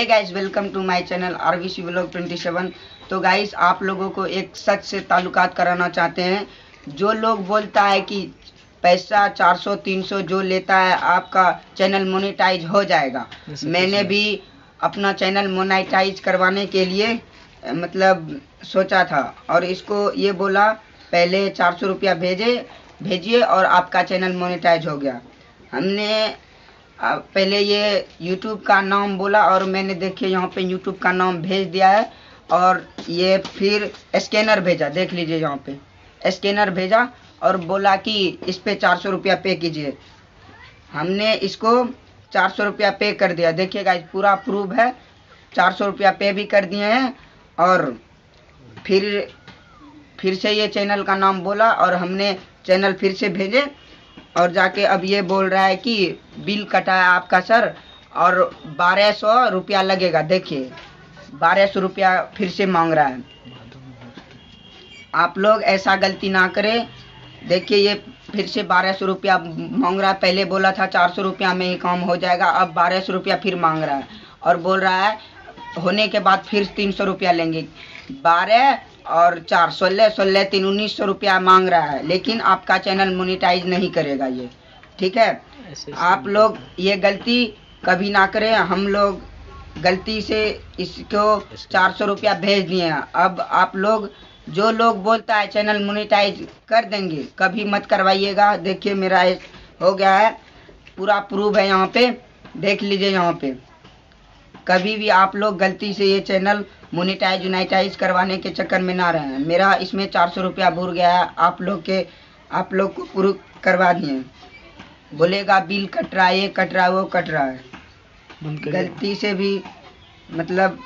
Hey guys welcome to my channel RVC vlog 27 तो guys आप लोगों को एक सच से ताल्लुकात कराना चाहते हैं। जो लोग बोलता है कि पैसा 400 300 जो लेता है आपका चैनल मोनेटाइज हो जाएगा। मैंने भी अपना चैनल मोनेटाइज करवाने के लिए मतलब सोचा था। और इसको ये बोला पहले चार सौ रुपया भेजे भेजिए और आपका चैनल मोनेटाइज हो गया। हमने पहले ये यूट्यूब का नाम बोला और मैंने देखिए यहाँ पे यूट्यूब का नाम भेज दिया है और ये फिर स्कैनर भेजा, देख लीजिए यहाँ पे। स्कैनर भेजा और बोला कि इस पे चार सौ रुपया पे कीजिए। हमने इसको चार सौ रुपया पे कर दिया। देखिएगा पूरा प्रूफ है। चार सौ रुपया पे भी कर दिए हैं और फिर फिर से ये चैनल का नाम बोला और हमने चैनल फिर से भेजे। और जाके अब ये बोल रहा है कि बिल कटा है आपका सर और बारह सौ रुपया लगेगा। देखिए, बारह सौ रुपया फिर से मांग रहा है। आप लोग ऐसा गलती ना करें। देखिए, ये फिर से बारह सौ रुपया मांग रहा है। पहले बोला था चार सौ रुपया में ही काम हो जाएगा, अब बारह सौ रुपया फिर मांग रहा है। और बोल रहा है, होने के बाद फिर तीन सौ रुपया लेंगे। बारह और चार सोलह सोलह तीन उन्नीस सौ रुपया मांग रहा है। लेकिन आपका चैनल मोनिटाइज नहीं करेगा ये। ठीक है? आप लोग ये गलती कभी ना करें। हम लोग गलती से इसको चार सौ रुपया भेज दिए हैं। अब आप लोग जो लोग बोलता है चैनल मोनेटाइज कर देंगे कभी मत करवाइएगा। देखिए मेरा हो गया है पूरा प्रूफ है यहाँ पे। देख लीजिए यहाँ पे। कभी भी आप लोग गलती से ये चैनल मोनिटाइज यूनाइटाइज करवाने के चक्कर में ना रहें। मेरा इसमें चार सौ रुपया भूर गया है। आप लोग के आप लोग को प्रूफ करवा दिए। बोलेगा बिल कट रहा है ये कट रहा है वो कट रहा है। गलती से भी मतलब